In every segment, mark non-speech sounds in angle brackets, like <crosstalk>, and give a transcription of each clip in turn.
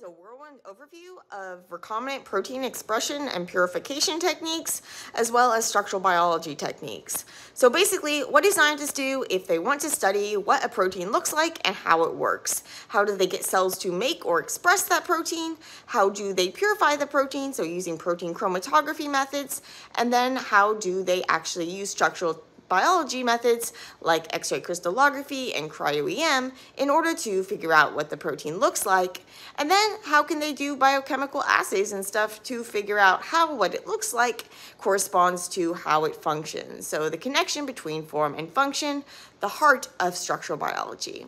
is a whirlwind overview of recombinant protein expression and purification techniques, as well as structural biology techniques. So basically, what do scientists do if they want to study what a protein looks like and how it works? How do they get cells to make or express that protein? How do they purify the protein, so using protein chromatography methods? And then how do they actually use structural biology methods like X-ray crystallography and cryo-EM in order to figure out what the protein looks like. And then how can they do biochemical assays and stuff to figure out how what it looks like corresponds to how it functions. So the connection between form and function, the heart of structural biology.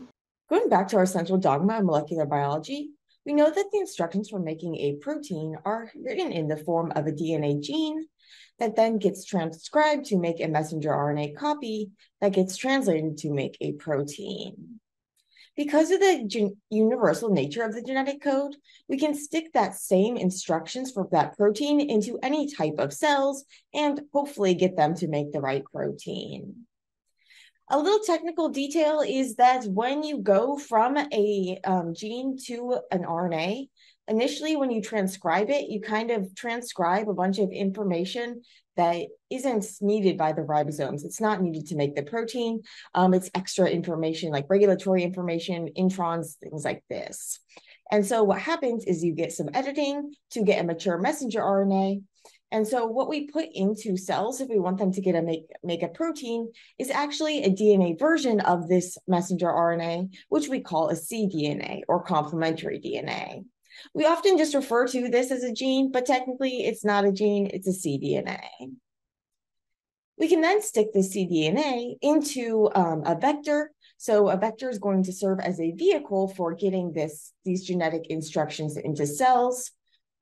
Going back to our central dogma of molecular biology, we know that the instructions for making a protein are written in the form of a DNA gene that then gets transcribed to make a messenger RNA copy that gets translated to make a protein. Because of the universal nature of the genetic code, we can stick that same instructions for that protein into any type of cells and hopefully get them to make the right protein. A little technical detail is that when you go from a um, gene to an RNA, initially when you transcribe it, you kind of transcribe a bunch of information that isn't needed by the ribosomes. It's not needed to make the protein. Um, it's extra information like regulatory information, introns, things like this. And so what happens is you get some editing to get a mature messenger RNA. And so what we put into cells, if we want them to get a make, make a protein, is actually a DNA version of this messenger RNA, which we call a cDNA or complementary DNA. We often just refer to this as a gene, but technically it's not a gene, it's a cDNA. We can then stick the cDNA into um, a vector. So a vector is going to serve as a vehicle for getting this, these genetic instructions into cells.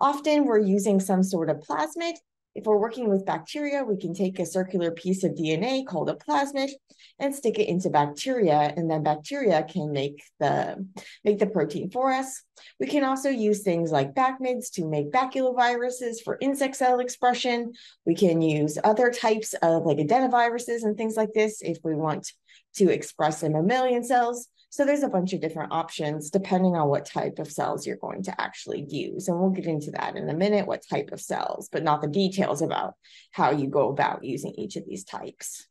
Often we're using some sort of plasmid if we're working with bacteria, we can take a circular piece of DNA called a plasmid and stick it into bacteria, and then bacteria can make the, make the protein for us. We can also use things like BACMIDs to make baculoviruses for insect cell expression. We can use other types of like adenoviruses and things like this if we want to express in mammalian cells. So there's a bunch of different options depending on what type of cells you're going to actually use. And we'll get into that in a minute, what type of cells, but not the details about how you go about using each of these types.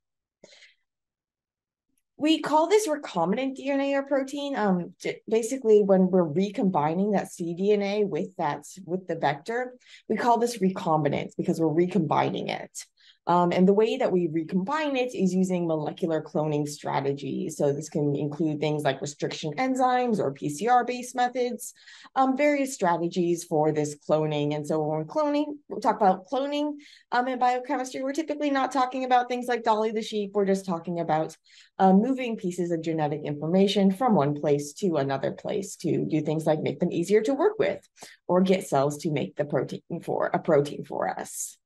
We call this recombinant DNA or protein. Um, basically, when we're recombining that cDNA with that with the vector, we call this recombinant because we're recombining it. Um, and the way that we recombine it is using molecular cloning strategies. So this can include things like restriction enzymes or PCR-based methods, um, various strategies for this cloning. And so when we're cloning, we talk about cloning um, in biochemistry, we're typically not talking about things like Dolly the sheep. We're just talking about uh, moving pieces of genetic information from one place to another place to do things like make them easier to work with or get cells to make the protein for a protein for us.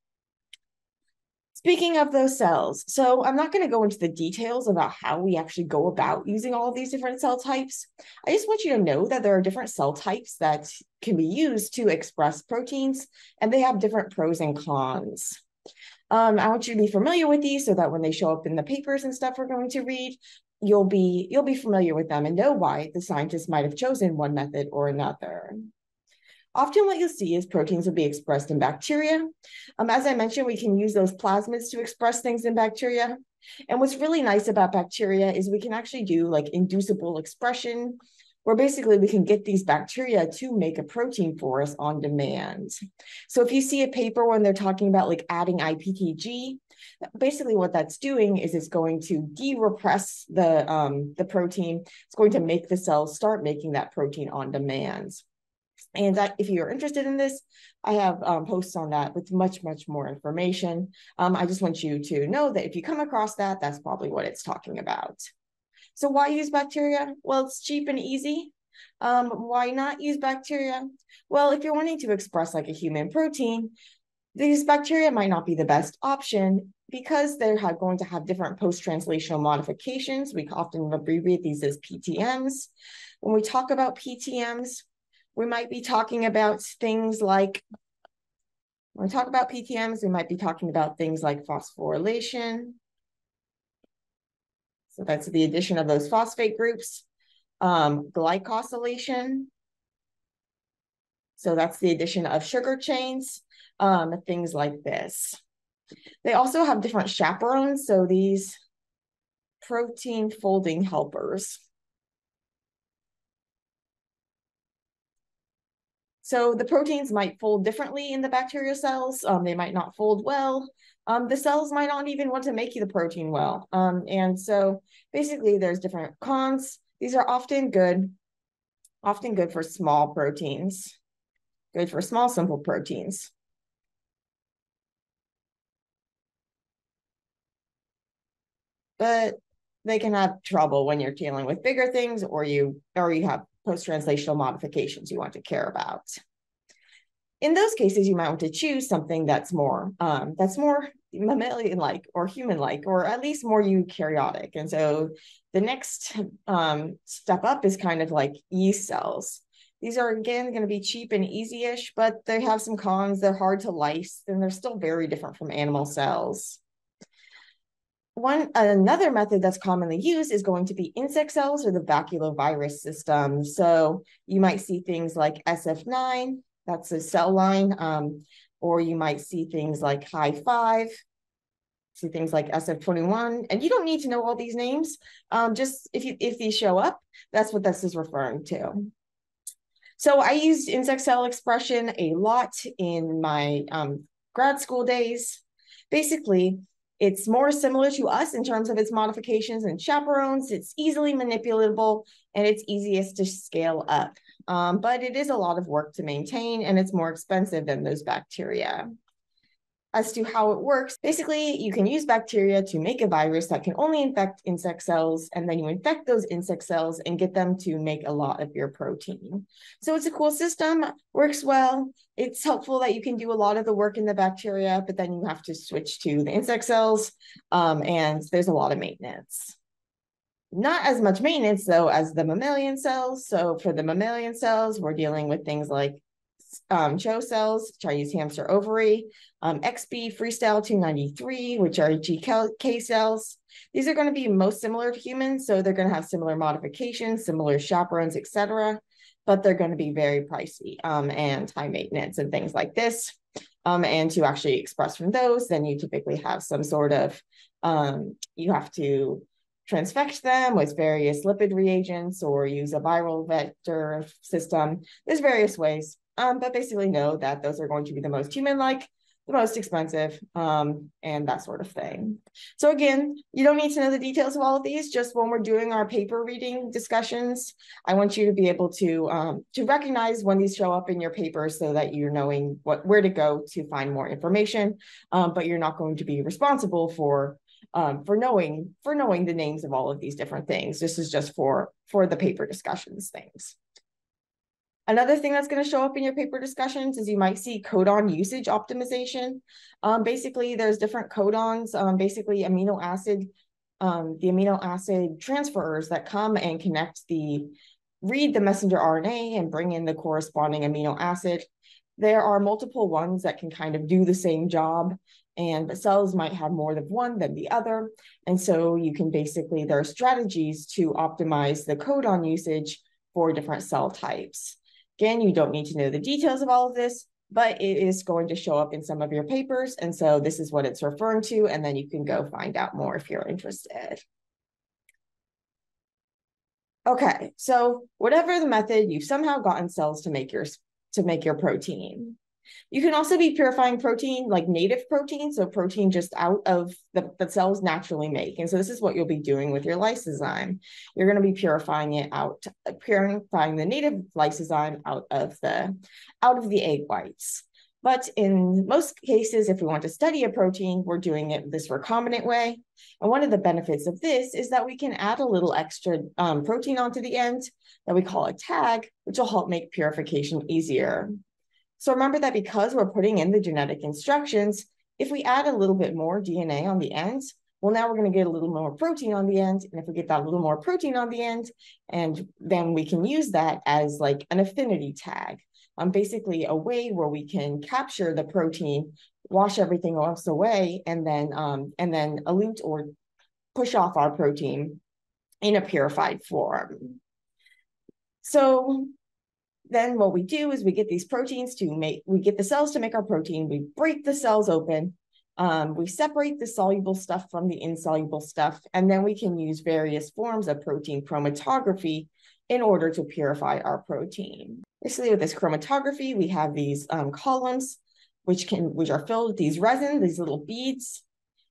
Speaking of those cells, so I'm not going to go into the details about how we actually go about using all of these different cell types. I just want you to know that there are different cell types that can be used to express proteins, and they have different pros and cons. Um, I want you to be familiar with these so that when they show up in the papers and stuff we're going to read, you'll be you'll be familiar with them and know why the scientists might have chosen one method or another. Often what you'll see is proteins will be expressed in bacteria. Um, as I mentioned, we can use those plasmids to express things in bacteria. And what's really nice about bacteria is we can actually do like inducible expression, where basically we can get these bacteria to make a protein for us on demand. So if you see a paper when they're talking about like adding IPTG, basically what that's doing is it's going to de-repress the, um, the protein. It's going to make the cells start making that protein on demand. And that, if you're interested in this, I have um, posts on that with much, much more information. Um, I just want you to know that if you come across that, that's probably what it's talking about. So why use bacteria? Well, it's cheap and easy. Um, why not use bacteria? Well, if you're wanting to express like a human protein, these bacteria might not be the best option because they're going to have different post-translational modifications. We often abbreviate these as PTMs. When we talk about PTMs, we might be talking about things like, when we talk about PTMs, we might be talking about things like phosphorylation. So that's the addition of those phosphate groups, um, glycosylation, So that's the addition of sugar chains, um, things like this. They also have different chaperones. So these protein folding helpers. So the proteins might fold differently in the bacterial cells. Um, they might not fold well. Um, the cells might not even want to make you the protein well. Um, and so basically there's different cons. These are often good, often good for small proteins, good for small, simple proteins. But they can have trouble when you're dealing with bigger things or you or you have post-translational modifications you want to care about. In those cases, you might want to choose something that's more um, that's more mammalian-like or human-like, or at least more eukaryotic. And so the next um, step up is kind of like yeast cells. These are again going to be cheap and easy-ish, but they have some cons. They're hard to lyse, and they're still very different from animal cells one another method that's commonly used is going to be insect cells or the baculovirus system. So you might see things like SF9, that's a cell line, um, or you might see things like high five, see things like SF21, and you don't need to know all these names. Um, just if you if these show up, that's what this is referring to. So I used insect cell expression a lot in my um, grad school days. Basically, it's more similar to us in terms of its modifications and chaperones. It's easily manipulatable and it's easiest to scale up. Um, but it is a lot of work to maintain and it's more expensive than those bacteria as to how it works. Basically, you can use bacteria to make a virus that can only infect insect cells, and then you infect those insect cells and get them to make a lot of your protein. So it's a cool system, works well. It's helpful that you can do a lot of the work in the bacteria, but then you have to switch to the insect cells, um, and there's a lot of maintenance. Not as much maintenance though as the mammalian cells. So for the mammalian cells, we're dealing with things like um, CHO cells, Chinese hamster ovary, um, XB Freestyle 293, which are GK cells. These are going to be most similar to humans, so they're going to have similar modifications, similar chaperones, etc. But they're going to be very pricey um, and high maintenance and things like this. Um, and to actually express from those, then you typically have some sort of, um, you have to transfect them with various lipid reagents or use a viral vector system. There's various ways. Um, but basically know that those are going to be the most human-like, the most expensive, um, and that sort of thing. So again, you don't need to know the details of all of these. Just when we're doing our paper reading discussions, I want you to be able to um, to recognize when these show up in your paper, so that you're knowing what where to go to find more information. Um, but you're not going to be responsible for um, for knowing for knowing the names of all of these different things. This is just for for the paper discussions things. Another thing that's going to show up in your paper discussions is you might see codon usage optimization. Um, basically, there's different codons, um, basically amino acid, um, the amino acid transferers that come and connect the, read the messenger RNA and bring in the corresponding amino acid. There are multiple ones that can kind of do the same job and the cells might have more than one than the other. And so you can basically, there are strategies to optimize the codon usage for different cell types. Again, you don't need to know the details of all of this, but it is going to show up in some of your papers. And so this is what it's referring to. And then you can go find out more if you're interested. Okay, so whatever the method, you've somehow gotten cells to make your to make your protein. You can also be purifying protein, like native protein, so protein just out of the, the cells naturally make. And so this is what you'll be doing with your lysozyme. You're going to be purifying it out, purifying the native lysozyme out of the out of the egg whites. But in most cases, if we want to study a protein, we're doing it this recombinant way. And one of the benefits of this is that we can add a little extra um, protein onto the end that we call a tag, which will help make purification easier. So remember that because we're putting in the genetic instructions, if we add a little bit more DNA on the end, well, now we're going to get a little more protein on the end. And if we get that little more protein on the end, and then we can use that as like an affinity tag, um, basically a way where we can capture the protein, wash everything else away, and then um, and then elute or push off our protein in a purified form. So then what we do is we get these proteins to make, we get the cells to make our protein, we break the cells open, um, we separate the soluble stuff from the insoluble stuff, and then we can use various forms of protein chromatography in order to purify our protein. Basically with this chromatography, we have these um, columns which can which are filled with these resin, these little beads,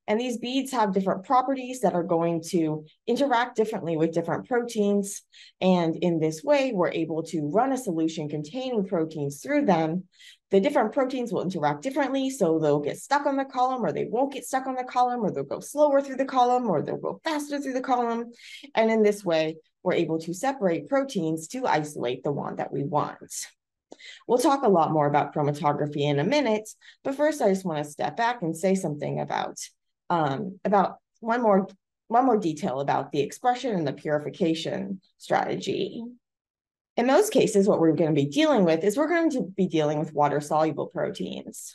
and these beads have different properties that are going to interact differently with different proteins. And in this way, we're able to run a solution containing proteins through them. The different proteins will interact differently. So they'll get stuck on the column or they won't get stuck on the column or they'll go slower through the column or they'll go faster through the column. And in this way, we're able to separate proteins to isolate the one that we want. We'll talk a lot more about chromatography in a minute, but first I just want to step back and say something about um, about one more one more detail about the expression and the purification strategy. In most cases, what we're going to be dealing with is we're going to be dealing with water-soluble proteins.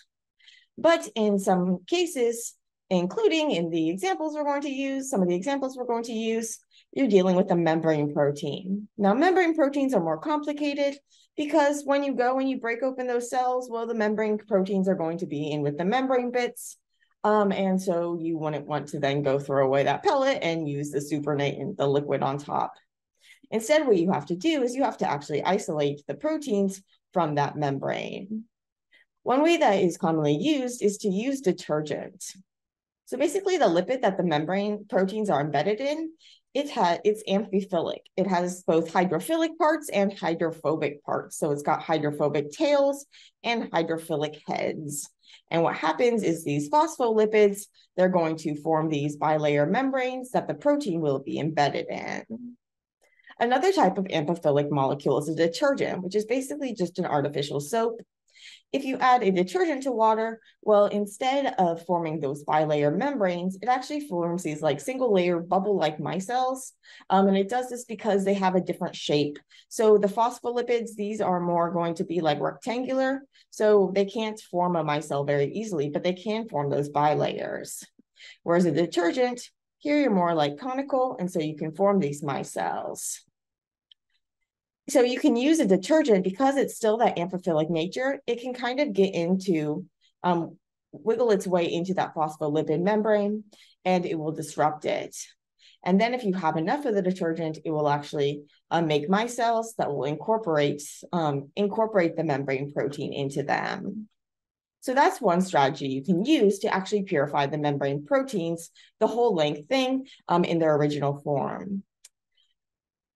But in some cases, including in the examples we're going to use, some of the examples we're going to use, you're dealing with a membrane protein. Now, membrane proteins are more complicated because when you go and you break open those cells, well, the membrane proteins are going to be in with the membrane bits. Um, and so you wouldn't want to then go throw away that pellet and use the supernatant, the liquid on top. Instead, what you have to do is you have to actually isolate the proteins from that membrane. One way that is commonly used is to use detergent. So basically the lipid that the membrane proteins are embedded in, it has it's amphiphilic. It has both hydrophilic parts and hydrophobic parts. So it's got hydrophobic tails and hydrophilic heads. And what happens is these phospholipids, they're going to form these bilayer membranes that the protein will be embedded in. Another type of amphiphilic molecule is a detergent, which is basically just an artificial soap if you add a detergent to water, well, instead of forming those bilayer membranes, it actually forms these like single layer bubble-like micelles. Um, and it does this because they have a different shape. So the phospholipids, these are more going to be like rectangular. So they can't form a micelle very easily, but they can form those bilayers. Whereas a detergent, here you're more like conical, and so you can form these micelles so you can use a detergent because it's still that amphiphilic nature. It can kind of get into, um, wiggle its way into that phospholipid membrane and it will disrupt it. And then if you have enough of the detergent, it will actually um, make micelles that will incorporate, um, incorporate the membrane protein into them. So that's one strategy you can use to actually purify the membrane proteins, the whole length thing um, in their original form.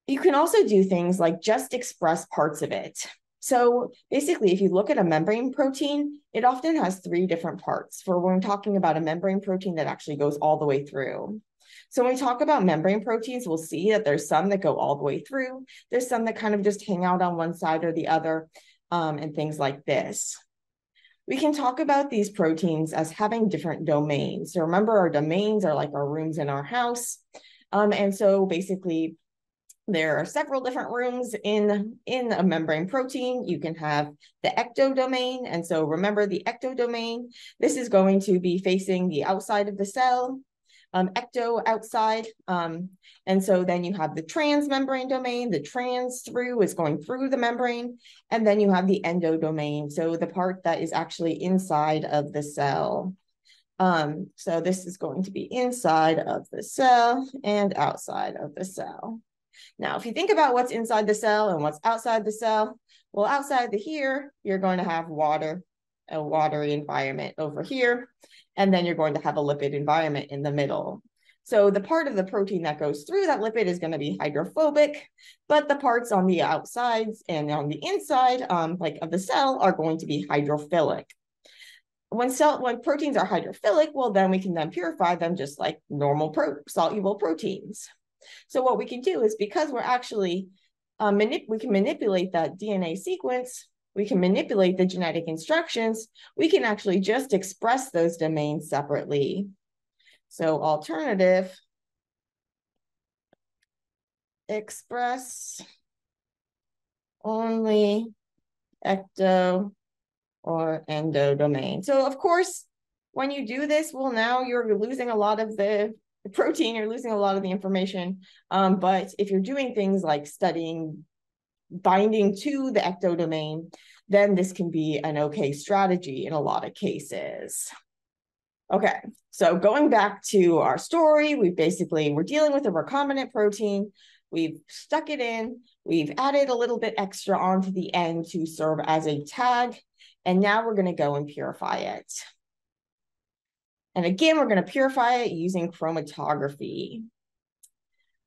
You can also do things like just express parts of it. So basically, if you look at a membrane protein, it often has three different parts for when we're talking about a membrane protein that actually goes all the way through. So when we talk about membrane proteins, we'll see that there's some that go all the way through. There's some that kind of just hang out on one side or the other um, and things like this. We can talk about these proteins as having different domains. So remember our domains are like our rooms in our house. Um, and so basically there are several different rooms in, in a membrane protein. You can have the ectodomain. And so remember the ectodomain, this is going to be facing the outside of the cell, um, ecto outside. Um, and so then you have the transmembrane domain, the trans through is going through the membrane. And then you have the endodomain, so the part that is actually inside of the cell. Um, so this is going to be inside of the cell and outside of the cell. Now, if you think about what's inside the cell and what's outside the cell, well, outside the here, you're going to have water, a watery environment over here, and then you're going to have a lipid environment in the middle. So the part of the protein that goes through that lipid is going to be hydrophobic, but the parts on the outsides and on the inside, um, like of the cell, are going to be hydrophilic. When cell when proteins are hydrophilic, well, then we can then purify them just like normal pro soluble proteins. So what we can do is because we're actually, um, we can manipulate that DNA sequence, we can manipulate the genetic instructions, we can actually just express those domains separately. So alternative, express only ecto or endo domain. So of course, when you do this, well, now you're losing a lot of the protein, you're losing a lot of the information. Um, but if you're doing things like studying binding to the ectodomain, then this can be an okay strategy in a lot of cases. Okay, so going back to our story, we basically, we're dealing with a recombinant protein. We've stuck it in, we've added a little bit extra onto the end to serve as a tag, and now we're gonna go and purify it. And again, we're gonna purify it using chromatography.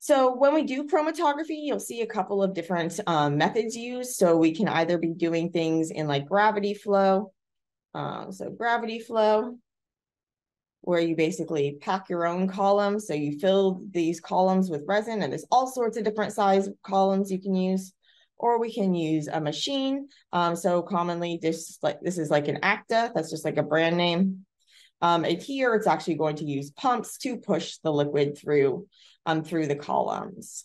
So when we do chromatography, you'll see a couple of different um, methods used. So we can either be doing things in like gravity flow. Um, so gravity flow, where you basically pack your own columns. So you fill these columns with resin and there's all sorts of different size columns you can use. Or we can use a machine. Um, so commonly this like this is like an Acta, that's just like a brand name. Um, and here it's actually going to use pumps to push the liquid through, um, through the columns.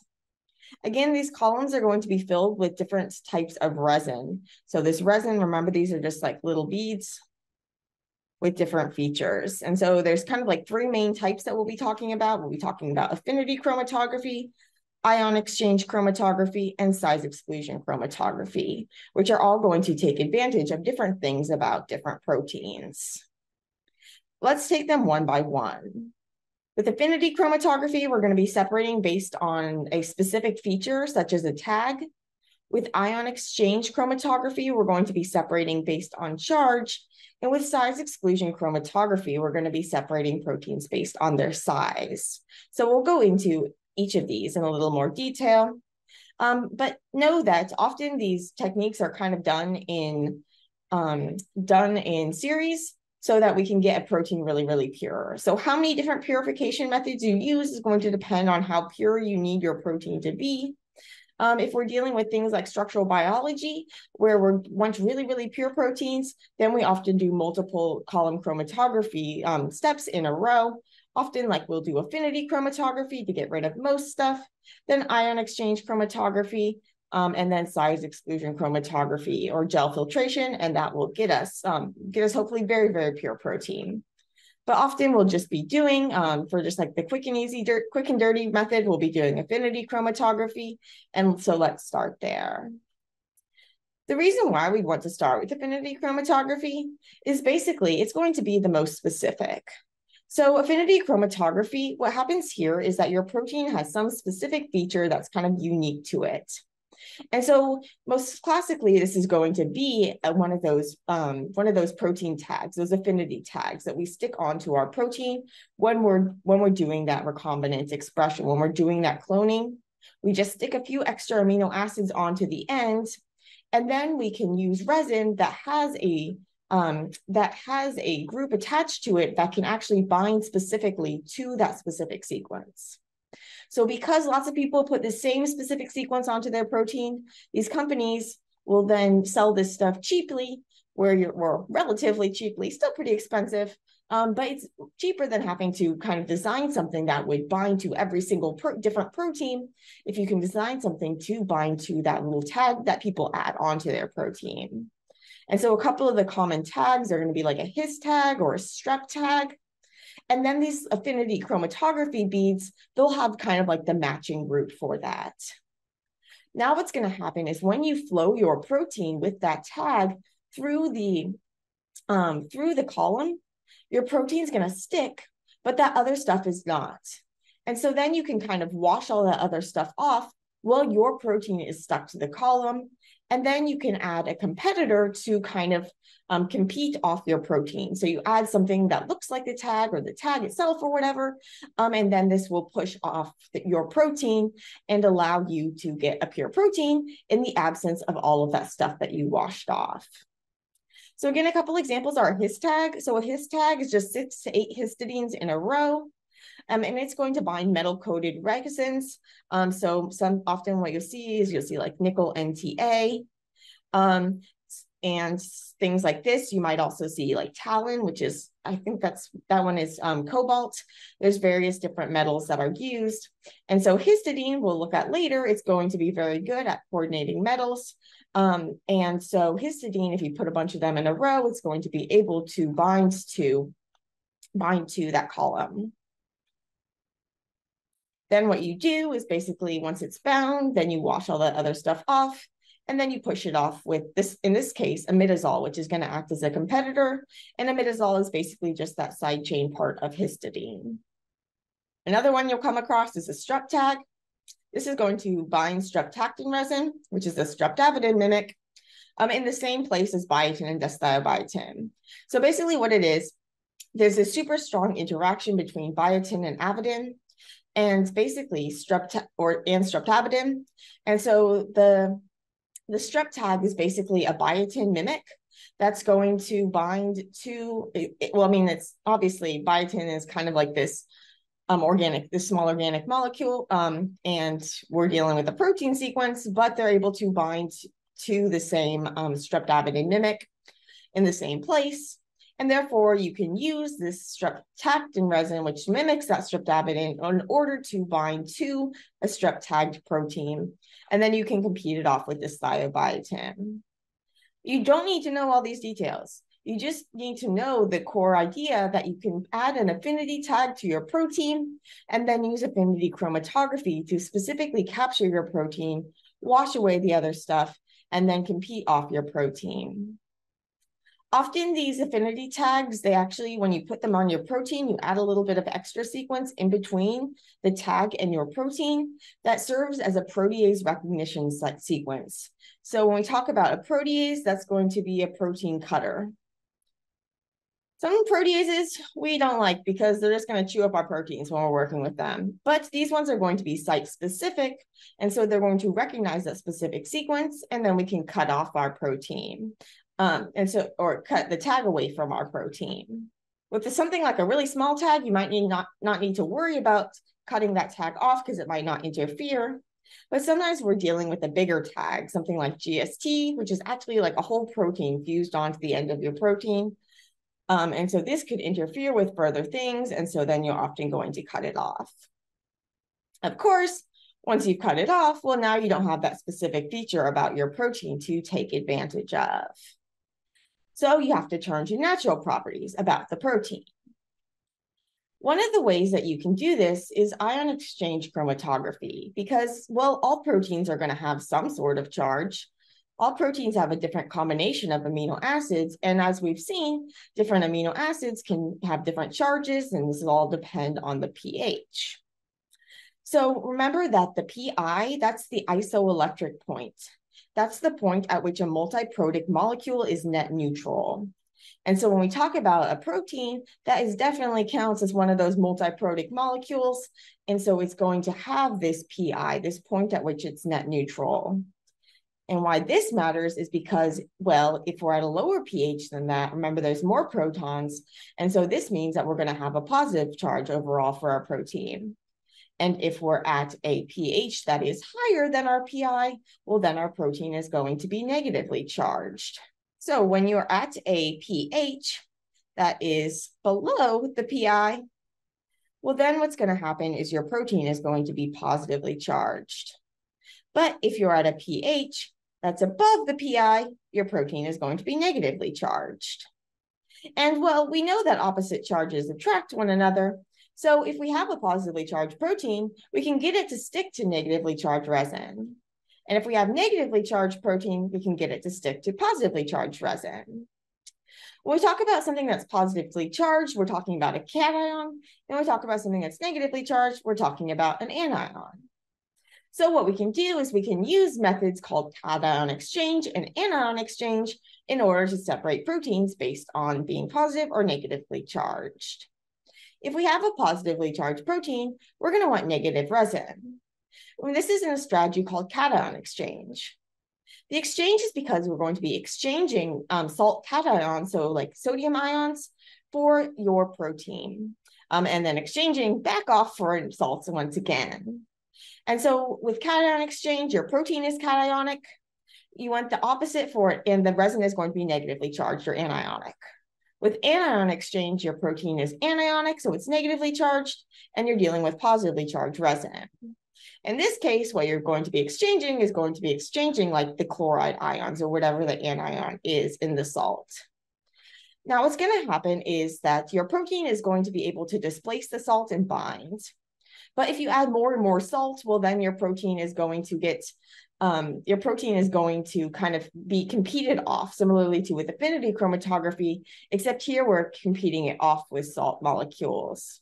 Again, these columns are going to be filled with different types of resin. So this resin, remember, these are just like little beads with different features. And so there's kind of like three main types that we'll be talking about. We'll be talking about affinity chromatography, ion exchange chromatography, and size exclusion chromatography, which are all going to take advantage of different things about different proteins. Let's take them one by one. With affinity chromatography, we're going to be separating based on a specific feature, such as a tag. With ion exchange chromatography, we're going to be separating based on charge, and with size exclusion chromatography, we're going to be separating proteins based on their size. So we'll go into each of these in a little more detail. Um, but know that often these techniques are kind of done in um, done in series so that we can get a protein really, really pure. So how many different purification methods you use is going to depend on how pure you need your protein to be. Um, if we're dealing with things like structural biology, where we want really, really pure proteins, then we often do multiple column chromatography um, steps in a row. Often, like we'll do affinity chromatography to get rid of most stuff, then ion exchange chromatography, um, and then size exclusion chromatography or gel filtration, and that will get us um, get us hopefully very, very pure protein. But often we'll just be doing, um, for just like the quick and easy, dirt, quick and dirty method, we'll be doing affinity chromatography. And so let's start there. The reason why we want to start with affinity chromatography is basically it's going to be the most specific. So affinity chromatography, what happens here is that your protein has some specific feature that's kind of unique to it. And so most classically, this is going to be one of those um, one of those protein tags, those affinity tags that we stick onto our protein when we're when we're doing that recombinant expression, when we're doing that cloning. We just stick a few extra amino acids onto the end, and then we can use resin that has a um, that has a group attached to it that can actually bind specifically to that specific sequence. So because lots of people put the same specific sequence onto their protein, these companies will then sell this stuff cheaply, where you're relatively cheaply, still pretty expensive, um, but it's cheaper than having to kind of design something that would bind to every single pro different protein. If you can design something to bind to that little tag that people add onto their protein. And so a couple of the common tags are going to be like a his tag or a strep tag. And then these affinity chromatography beads, they'll have kind of like the matching group for that. Now what's going to happen is when you flow your protein with that tag through the um, through the column, your protein is going to stick, but that other stuff is not. And so then you can kind of wash all that other stuff off while your protein is stuck to the column and then you can add a competitor to kind of um, compete off your protein. So you add something that looks like the tag or the tag itself or whatever, um, and then this will push off the, your protein and allow you to get a pure protein in the absence of all of that stuff that you washed off. So again, a couple examples are his tag. So a his tag is just six to eight histidines in a row. Um, and it's going to bind metal coated resins. Um, so some often what you'll see is you'll see like nickel NTA. Um, and things like this. You might also see like talon, which is, I think that's, that one is um, cobalt. There's various different metals that are used. And so histidine we'll look at later, it's going to be very good at coordinating metals. Um, and so histidine, if you put a bunch of them in a row, it's going to be able to bind to, bind to that column. Then what you do is basically once it's bound, then you wash all that other stuff off and then you push it off with this, in this case, imidazole, which is going to act as a competitor. And imidazole is basically just that side chain part of histidine. Another one you'll come across is a strep tag. This is going to bind streptactin resin, which is a streptavidin mimic, um, in the same place as biotin and desthiobiotin. So basically what it is, there's a super strong interaction between biotin and avidin, and basically strep or and streptavidin. And so the the strep tag is basically a biotin mimic that's going to bind to, it, well, I mean, it's obviously biotin is kind of like this um, organic, this small organic molecule, um, and we're dealing with a protein sequence, but they're able to bind to the same um, streptavidin mimic in the same place. And therefore, you can use this streptactin resin, which mimics that streptavidin, in order to bind to a strep tagged protein. And then you can compete it off with this thiobiotin. You don't need to know all these details. You just need to know the core idea that you can add an affinity tag to your protein and then use affinity chromatography to specifically capture your protein, wash away the other stuff, and then compete off your protein. Often these affinity tags, they actually, when you put them on your protein, you add a little bit of extra sequence in between the tag and your protein that serves as a protease recognition sequence. So when we talk about a protease, that's going to be a protein cutter. Some proteases we don't like because they're just going to chew up our proteins when we're working with them. But these ones are going to be site specific. And so they're going to recognize that specific sequence, and then we can cut off our protein. Um, and so, or cut the tag away from our protein. With something like a really small tag, you might need not, not need to worry about cutting that tag off because it might not interfere. But sometimes we're dealing with a bigger tag, something like GST, which is actually like a whole protein fused onto the end of your protein. Um, and so this could interfere with further things. And so then you're often going to cut it off. Of course, once you've cut it off, well, now you don't have that specific feature about your protein to take advantage of. So you have to turn to natural properties about the protein. One of the ways that you can do this is ion exchange chromatography because, well, all proteins are going to have some sort of charge. All proteins have a different combination of amino acids. And as we've seen, different amino acids can have different charges, and this will all depend on the pH. So remember that the PI, that's the isoelectric point. That's the point at which a multiprotic molecule is net neutral. And so when we talk about a protein, that is definitely counts as one of those multiprotic molecules. And so it's going to have this PI, this point at which it's net neutral. And why this matters is because, well, if we're at a lower pH than that, remember there's more protons. And so this means that we're going to have a positive charge overall for our protein. And if we're at a pH that is higher than our PI, well, then our protein is going to be negatively charged. So when you're at a pH that is below the PI, well, then what's going to happen is your protein is going to be positively charged. But if you're at a pH that's above the PI, your protein is going to be negatively charged. And well, we know that opposite charges attract one another. So if we have a positively charged protein, we can get it to stick to negatively charged resin. And if we have negatively charged protein, we can get it to stick to positively charged resin. When we talk about something that's positively charged, we're talking about a cation. And when we talk about something that's negatively charged, we're talking about an anion. So what we can do is we can use methods called cation exchange and anion exchange in order to separate proteins based on being positive or negatively charged. If we have a positively charged protein, we're going to want negative resin. This is in a strategy called cation exchange. The exchange is because we're going to be exchanging um, salt cations, so like sodium ions, for your protein, um, and then exchanging back off for salts once again. And so with cation exchange, your protein is cationic. You want the opposite for it, and the resin is going to be negatively charged or anionic. With anion exchange, your protein is anionic, so it's negatively charged, and you're dealing with positively charged resin. In this case, what you're going to be exchanging is going to be exchanging like the chloride ions or whatever the anion is in the salt. Now, what's going to happen is that your protein is going to be able to displace the salt and bind. But if you add more and more salt, well, then your protein is going to get um, your protein is going to kind of be competed off, similarly to with affinity chromatography, except here we're competing it off with salt molecules.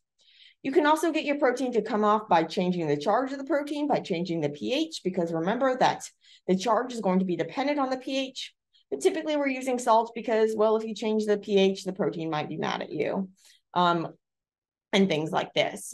You can also get your protein to come off by changing the charge of the protein, by changing the pH, because remember that the charge is going to be dependent on the pH. But typically we're using salt because, well, if you change the pH, the protein might be mad at you um, and things like this.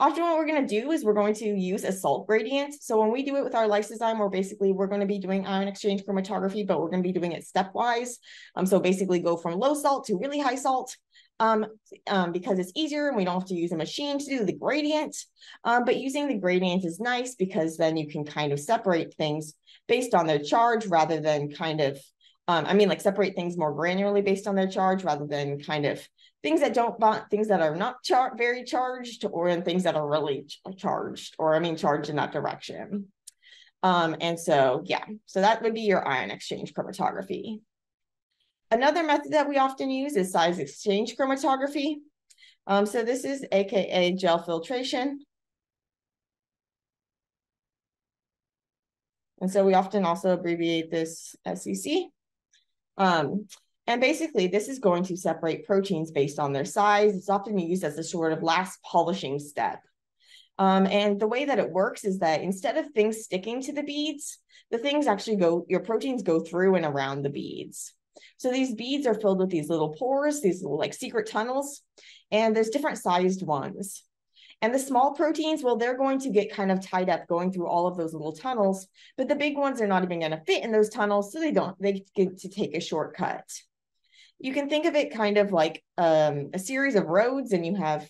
Often what we're going to do is we're going to use a salt gradient. So when we do it with our lysozyme, we're basically, we're going to be doing ion exchange chromatography, but we're going to be doing it stepwise. Um, so basically go from low salt to really high salt um, um, because it's easier and we don't have to use a machine to do the gradient. Um, but using the gradient is nice because then you can kind of separate things based on their charge rather than kind of, um, I mean, like separate things more granularly based on their charge rather than kind of things that don't things that are not char very charged or in things that are really charged or I mean charged in that direction. Um, and so, yeah, so that would be your ion exchange chromatography. Another method that we often use is size exchange chromatography. Um, so this is AKA gel filtration. And so we often also abbreviate this SEC. Um, and basically, this is going to separate proteins based on their size. It's often used as a sort of last polishing step. Um, and the way that it works is that instead of things sticking to the beads, the things actually go, your proteins go through and around the beads. So these beads are filled with these little pores, these little like secret tunnels, and there's different sized ones. And the small proteins, well, they're going to get kind of tied up going through all of those little tunnels, but the big ones are not even going to fit in those tunnels, so they don't, they get to take a shortcut you can think of it kind of like um, a series of roads and you have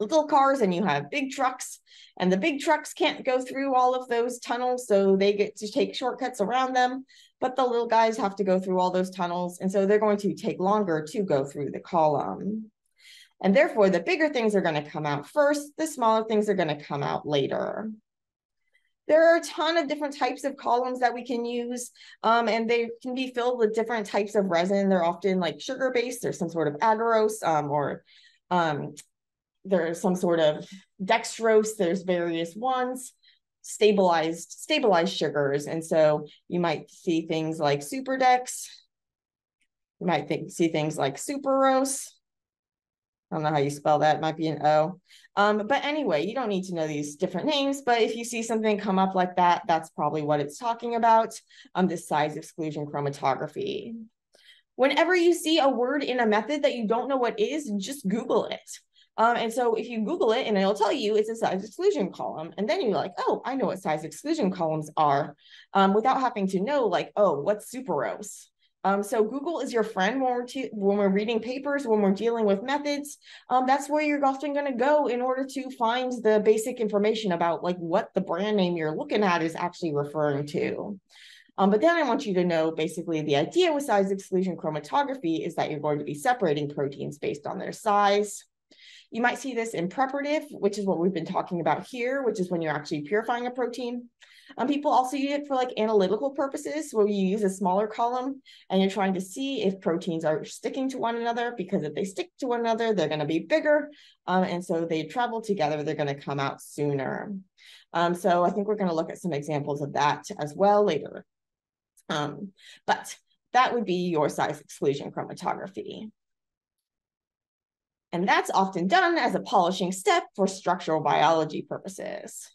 little cars and you have big trucks and the big trucks can't go through all of those tunnels so they get to take shortcuts around them but the little guys have to go through all those tunnels and so they're going to take longer to go through the column. And therefore the bigger things are going to come out first the smaller things are going to come out later there are a ton of different types of columns that we can use, um, and they can be filled with different types of resin. They're often like sugar-based. There's some sort of agarose um, or um, there's some sort of dextrose. There's various ones stabilized stabilized sugars and so you might see things like superdex you might think see things like superose I don't know how you spell that. It might be an O. Um, but anyway, you don't need to know these different names, but if you see something come up like that, that's probably what it's talking about, um, this size exclusion chromatography. Whenever you see a word in a method that you don't know what is, just Google it. Um, and so if you Google it and it'll tell you it's a size exclusion column, and then you're like, oh, I know what size exclusion columns are um, without having to know like, oh, what's superose? Um, so Google is your friend when we're, when we're reading papers, when we're dealing with methods. Um, that's where you're often going to go in order to find the basic information about like what the brand name you're looking at is actually referring to. Um, but then I want you to know basically the idea with size exclusion chromatography is that you're going to be separating proteins based on their size. You might see this in preparative, which is what we've been talking about here, which is when you're actually purifying a protein. Um, people also use it for like analytical purposes where you use a smaller column and you're trying to see if proteins are sticking to one another because if they stick to one another, they're going to be bigger. Um, and so they travel together, they're going to come out sooner. Um, so I think we're going to look at some examples of that as well later. Um, but that would be your size exclusion chromatography. And that's often done as a polishing step for structural biology purposes.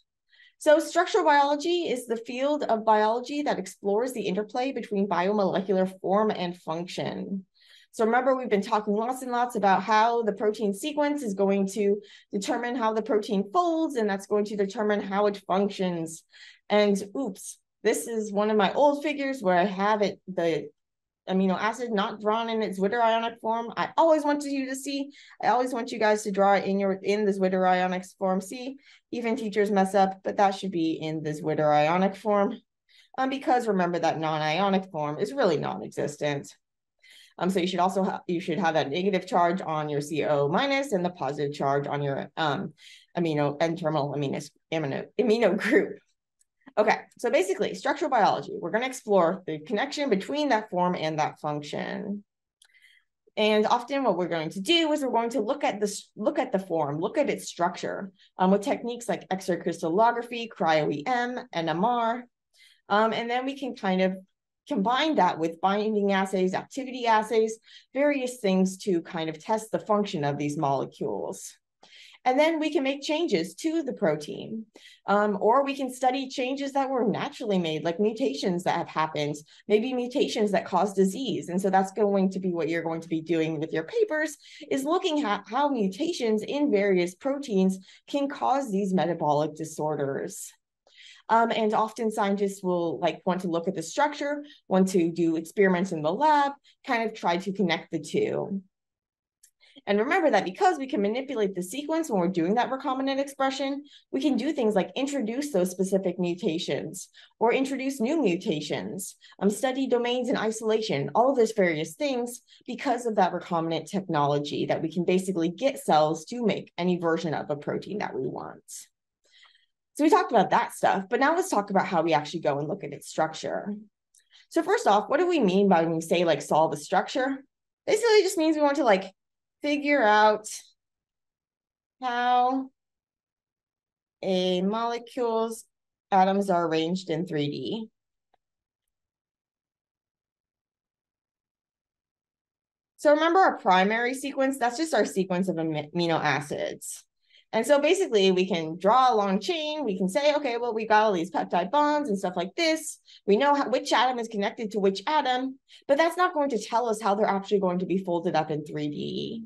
So structural biology is the field of biology that explores the interplay between biomolecular form and function. So remember, we've been talking lots and lots about how the protein sequence is going to determine how the protein folds, and that's going to determine how it functions. And oops, this is one of my old figures where I have it, the amino acid not drawn in its zwitterionic form. I always want you to see, I always want you guys to draw in your in the zwitterionic form. See, even teachers mess up, but that should be in the zwitterionic form. Um, because remember that non-ionic form is really non-existent. Um, so you should also have you should have that negative charge on your CO minus and the positive charge on your um amino N terminal amino amino amino group. Okay, so basically structural biology, we're going to explore the connection between that form and that function. And often what we're going to do is we're going to look at this, look at the form, look at its structure um, with techniques like X-ray crystallography, cryo-EM, NMR. Um, and then we can kind of combine that with binding assays, activity assays, various things to kind of test the function of these molecules. And then we can make changes to the protein. Um, or we can study changes that were naturally made, like mutations that have happened, maybe mutations that cause disease. And so that's going to be what you're going to be doing with your papers, is looking at how mutations in various proteins can cause these metabolic disorders. Um, and often scientists will like want to look at the structure, want to do experiments in the lab, kind of try to connect the two. And remember that because we can manipulate the sequence when we're doing that recombinant expression, we can do things like introduce those specific mutations or introduce new mutations, um, study domains in isolation, all of those various things because of that recombinant technology that we can basically get cells to make any version of a protein that we want. So we talked about that stuff, but now let's talk about how we actually go and look at its structure. So first off, what do we mean by when we say like solve a structure? Basically, it just means we want to like figure out how a molecule's atoms are arranged in 3D. So remember our primary sequence, that's just our sequence of amino acids. And so basically we can draw a long chain. We can say, okay, well, we got all these peptide bonds and stuff like this. We know how, which atom is connected to which atom, but that's not going to tell us how they're actually going to be folded up in 3D.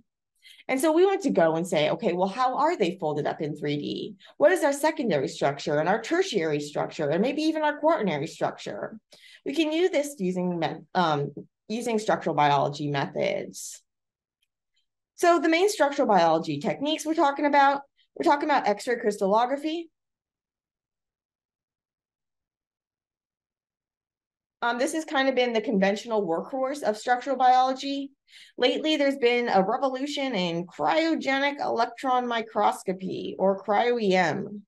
And so we want to go and say, okay, well, how are they folded up in 3D? What is our secondary structure and our tertiary structure and maybe even our quaternary structure? We can use this using, um, using structural biology methods. So the main structural biology techniques we're talking about, we're talking about X-ray crystallography, Um, this has kind of been the conventional workhorse of structural biology. Lately, there's been a revolution in cryogenic electron microscopy or cryo-EM.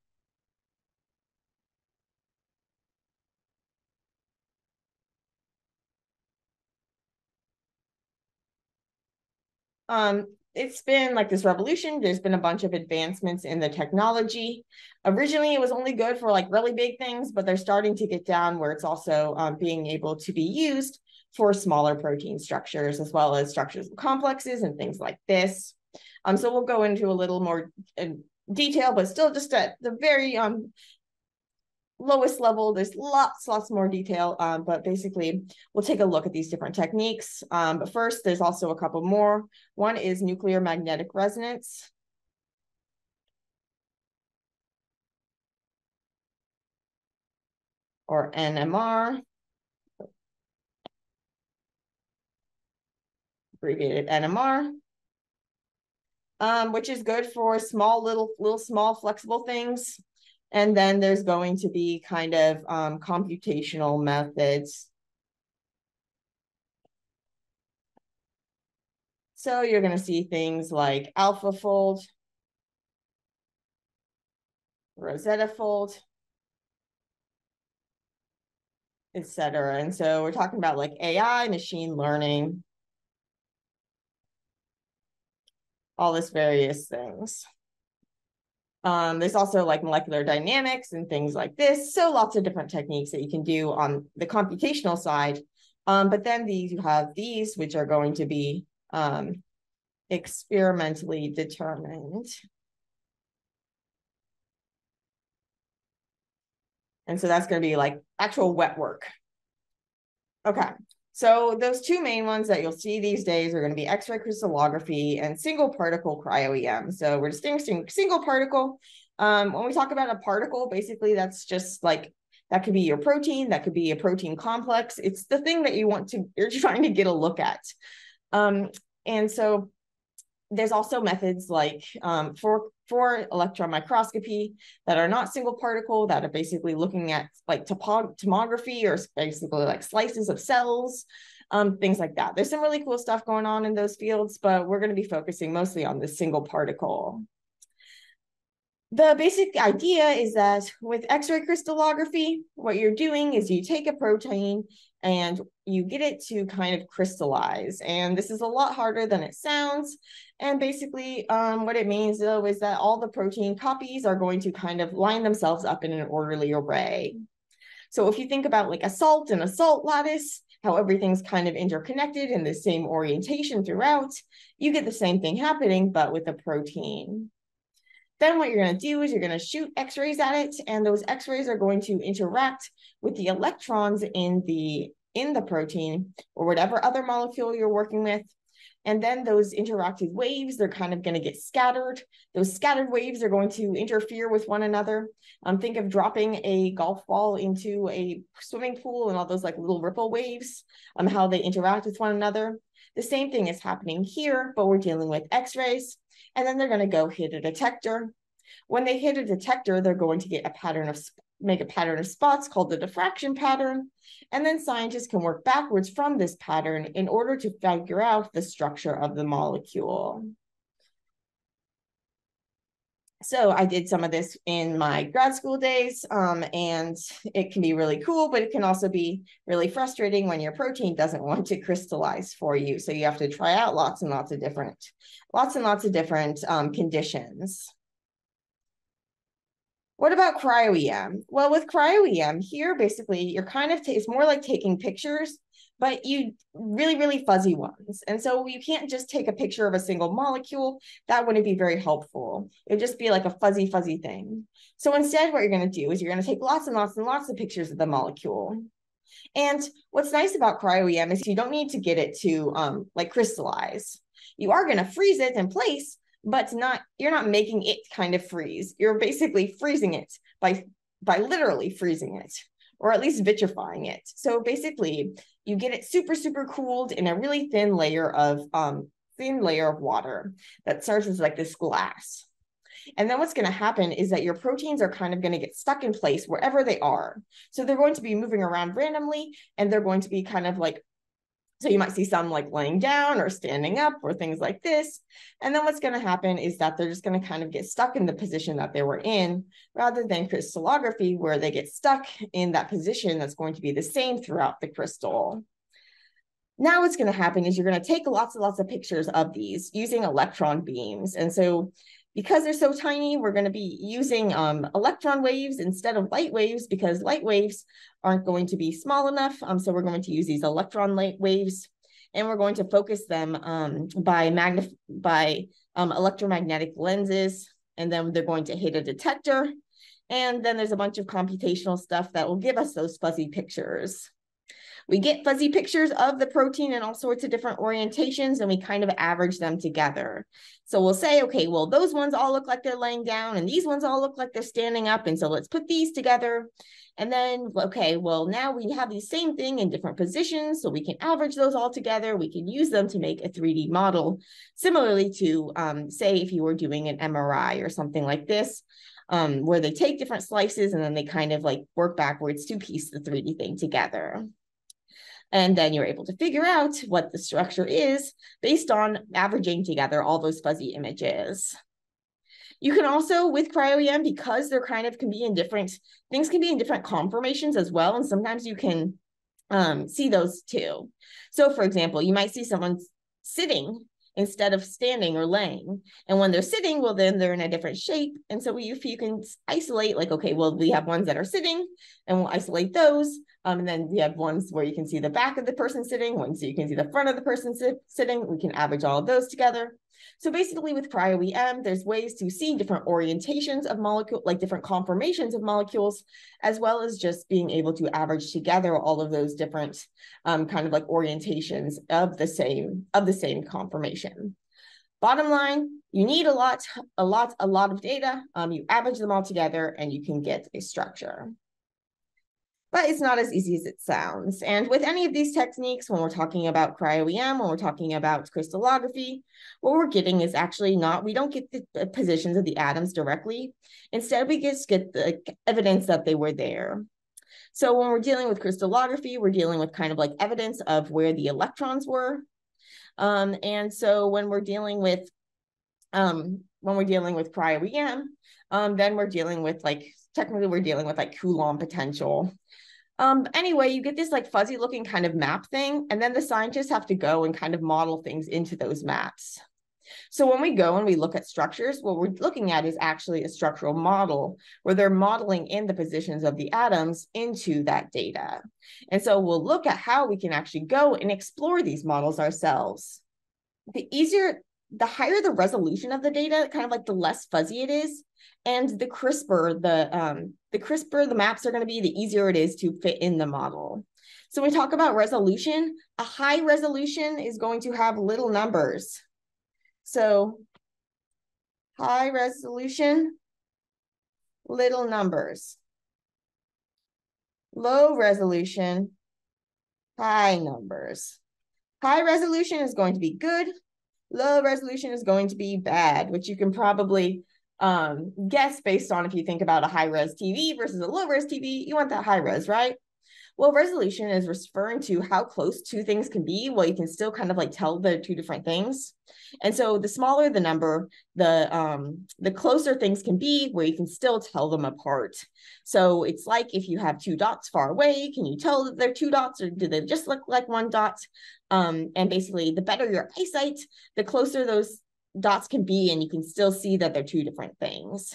Um, it's been like this revolution. There's been a bunch of advancements in the technology. Originally, it was only good for like really big things, but they're starting to get down where it's also um, being able to be used for smaller protein structures as well as structures of complexes and things like this. Um, so we'll go into a little more uh, detail, but still just at the very um, lowest level, there's lots, lots more detail, um, but basically we'll take a look at these different techniques. Um, but first, there's also a couple more. One is nuclear magnetic resonance. Or NMR. Abbreviated NMR. Um, which is good for small, little, little small flexible things and then there's going to be kind of um, computational methods. So you're going to see things like AlphaFold, RoseTTAFold, etc. And so we're talking about like AI, machine learning, all this various things. Um, there's also like molecular dynamics and things like this. So lots of different techniques that you can do on the computational side. Um, but then these you have these, which are going to be um, experimentally determined. And so that's going to be like actual wet work. Okay, so those two main ones that you'll see these days are going to be X-ray crystallography and single particle cryo-EM. So we're distinguishing single particle. Um, when we talk about a particle, basically that's just like that could be your protein, that could be a protein complex. It's the thing that you want to, <laughs> you're trying to get a look at. Um, and so there's also methods like um, for for electron microscopy that are not single particle that are basically looking at like tomography or basically like slices of cells um, things like that. There's some really cool stuff going on in those fields but we're going to be focusing mostly on the single particle. The basic idea is that with X-ray crystallography, what you're doing is you take a protein and you get it to kind of crystallize. And this is a lot harder than it sounds. And basically um, what it means though is that all the protein copies are going to kind of line themselves up in an orderly array. So if you think about like a salt and a salt lattice, how everything's kind of interconnected in the same orientation throughout, you get the same thing happening, but with a protein. Then what you're going to do is you're going to shoot x-rays at it, and those x-rays are going to interact with the electrons in the in the protein or whatever other molecule you're working with. And then those interactive waves, they're kind of going to get scattered. Those scattered waves are going to interfere with one another. Um, think of dropping a golf ball into a swimming pool and all those like little ripple waves, um, how they interact with one another. The same thing is happening here, but we're dealing with x-rays. And then they're going to go hit a detector. When they hit a detector, they're going to get a pattern of make a pattern of spots called the diffraction pattern. And then scientists can work backwards from this pattern in order to figure out the structure of the molecule. So I did some of this in my grad school days, um, and it can be really cool, but it can also be really frustrating when your protein doesn't <laughs> want to crystallize for you. So you have to try out lots and lots of different, lots and lots of different um, conditions. What about cryo-EM? Well, with cryo-EM here, basically, you're kind of, it's more like taking pictures, but you really, really fuzzy ones. And so you can't just take a picture of a single molecule. That wouldn't be very helpful. It would just be like a fuzzy, fuzzy thing. So instead, what you're going to do is you're going to take lots and lots and lots of pictures of the molecule. And what's nice about cryo-EM is you don't need to get it to um, like crystallize. You are going to freeze it in place, but not you're not making it kind of freeze. You're basically freezing it by by literally freezing it or at least vitrifying it. So basically, you get it super super cooled in a really thin layer of um thin layer of water that serves as like this glass. And then what's going to happen is that your proteins are kind of going to get stuck in place wherever they are. So they're going to be moving around randomly and they're going to be kind of like so you might see some like laying down or standing up or things like this. And then what's going to happen is that they're just going to kind of get stuck in the position that they were in rather than crystallography where they get stuck in that position that's going to be the same throughout the crystal. Now what's going to happen is you're going to take lots and lots of pictures of these using electron beams. And so because they're so tiny, we're going to be using um, electron waves instead of light waves because light waves aren't going to be small enough. Um, so we're going to use these electron light waves and we're going to focus them um, by, magnif by um, electromagnetic lenses. And then they're going to hit a detector. And then there's a bunch of computational stuff that will give us those fuzzy pictures. We get fuzzy pictures of the protein in all sorts of different orientations and we kind of average them together. So we'll say, okay, well, those ones all look like they're laying down and these ones all look like they're standing up. And so let's put these together. And then, okay, well, now we have the same thing in different positions. So we can average those all together. We can use them to make a 3D model, similarly to, um, say, if you were doing an MRI or something like this, um, where they take different slices and then they kind of like work backwards to piece the 3D thing together. And then you're able to figure out what the structure is based on averaging together all those fuzzy images. You can also, with cryo-EM, because they're kind of can be in different, things can be in different conformations as well. And sometimes you can um, see those too. So for example, you might see someone sitting instead of standing or laying. And when they're sitting, well, then they're in a different shape. And so if you can isolate, like, okay, well, we have ones that are sitting and we'll isolate those. Um, and then we have ones where you can see the back of the person sitting, ones so you can see the front of the person sit, sitting. We can average all of those together. So basically with cryo-EM, there's ways to see different orientations of molecule, like different conformations of molecules, as well as just being able to average together all of those different um, kind of like orientations of the same, of the same conformation. Bottom line, you need a lot, a lot, a lot of data. Um, you average them all together and you can get a structure but it's not as easy as it sounds. And with any of these techniques, when we're talking about cryo-EM, when we're talking about crystallography, what we're getting is actually not, we don't get the positions of the atoms directly. Instead, we just get the evidence that they were there. So when we're dealing with crystallography, we're dealing with kind of like evidence of where the electrons were. Um, and so when we're dealing with um, when we're dealing with cryo-EM, um, then we're dealing with like technically we're dealing with like Coulomb potential. Um, anyway, you get this like fuzzy looking kind of map thing, and then the scientists have to go and kind of model things into those maps. So when we go and we look at structures, what we're looking at is actually a structural model where they're modeling in the positions of the atoms into that data. And so we'll look at how we can actually go and explore these models ourselves. The easier, the higher the resolution of the data, kind of like the less fuzzy it is, and the crisper the um, the crisper the maps are going to be, the easier it is to fit in the model. So when we talk about resolution, a high resolution is going to have little numbers. So high resolution, little numbers. Low resolution, high numbers. High resolution is going to be good. Low resolution is going to be bad, which you can probably um, guess based on if you think about a high res TV versus a low res TV, you want that high res, right? Well, resolution is referring to how close two things can be while you can still kind of like tell the two different things. And so the smaller the number, the um the closer things can be where you can still tell them apart. So it's like if you have two dots far away, can you tell that they're two dots or do they just look like one dot? Um, and basically the better your eyesight, the closer those dots can be and you can still see that they're two different things.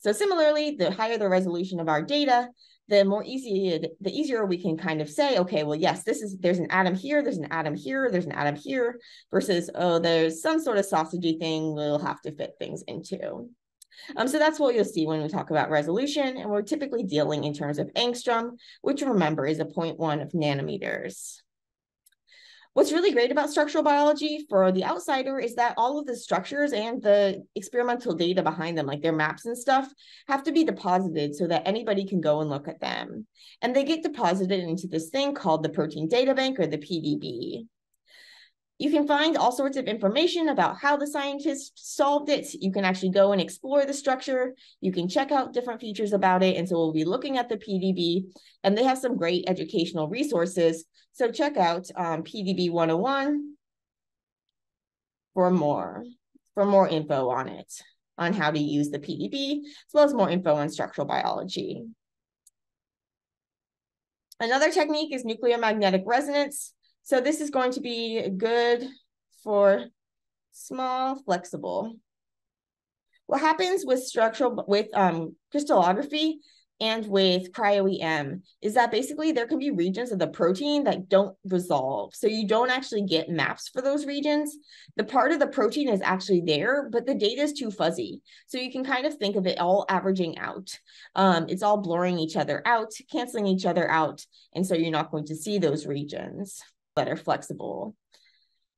So similarly, the higher the resolution of our data, the more easy the easier we can kind of say okay well yes this is there's an atom here there's an atom here there's an atom here versus oh there's some sort of sausagey thing we'll have to fit things into. Um, so that's what you'll see when we talk about resolution and we're typically dealing in terms of angstrom which remember is a 0.1 of nanometers What's really great about structural biology for the outsider is that all of the structures and the experimental data behind them, like their maps and stuff, have to be deposited so that anybody can go and look at them. And they get deposited into this thing called the Protein Data Bank or the PDB. You can find all sorts of information about how the scientists solved it. You can actually go and explore the structure. You can check out different features about it. And so we'll be looking at the PDB and they have some great educational resources. So check out um, PDB 101 for more, for more info on it, on how to use the PDB, as well as more info on structural biology. Another technique is nuclear magnetic resonance. So this is going to be good for small, flexible. What happens with structural, with um, crystallography and with cryo-EM is that basically there can be regions of the protein that don't resolve. So you don't actually get maps for those regions. The part of the protein is actually there, but the data is too fuzzy. So you can kind of think of it all averaging out. Um, it's all blurring each other out, canceling each other out. And so you're not going to see those regions that are flexible.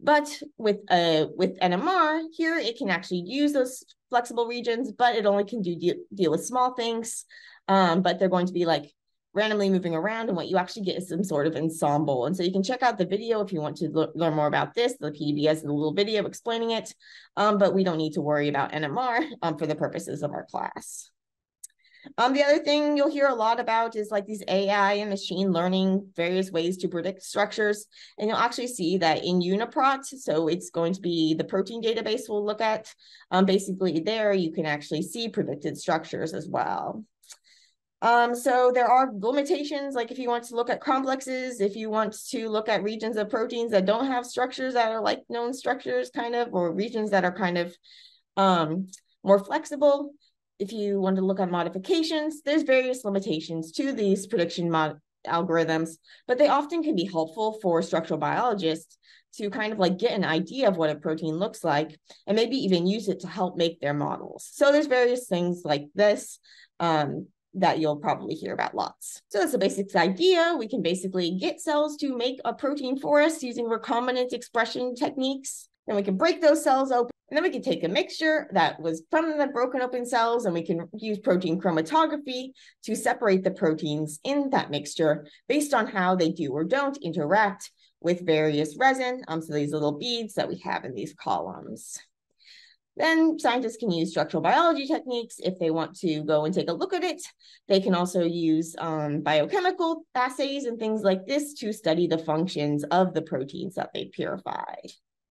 But with uh, with NMR here, it can actually use those flexible regions, but it only can do deal, deal with small things. Um, but they're going to be like randomly moving around and what you actually get is some sort of ensemble. And so you can check out the video if you want to learn more about this. The PDB has a little video explaining it, um, but we don't need to worry about NMR um, for the purposes of our class. Um, the other thing you'll hear a lot about is like these AI and machine learning, various ways to predict structures. And you'll actually see that in UniProt, so it's going to be the protein database we'll look at. Um, basically there you can actually see predicted structures as well. Um, so there are limitations, like if you want to look at complexes, if you want to look at regions of proteins that don't have structures that are like known structures kind of, or regions that are kind of um, more flexible, if you want to look at modifications, there's various limitations to these prediction mod algorithms, but they often can be helpful for structural biologists to kind of like get an idea of what a protein looks like and maybe even use it to help make their models. So there's various things like this um, that you'll probably hear about lots. So that's the basic idea. We can basically get cells to make a protein for us using recombinant expression techniques. Then we can break those cells open and then we can take a mixture that was from the broken open cells and we can use protein chromatography to separate the proteins in that mixture based on how they do or don't interact with various resin. Um, so these little beads that we have in these columns. Then scientists can use structural biology techniques if they want to go and take a look at it. They can also use um, biochemical assays and things like this to study the functions of the proteins that they purified.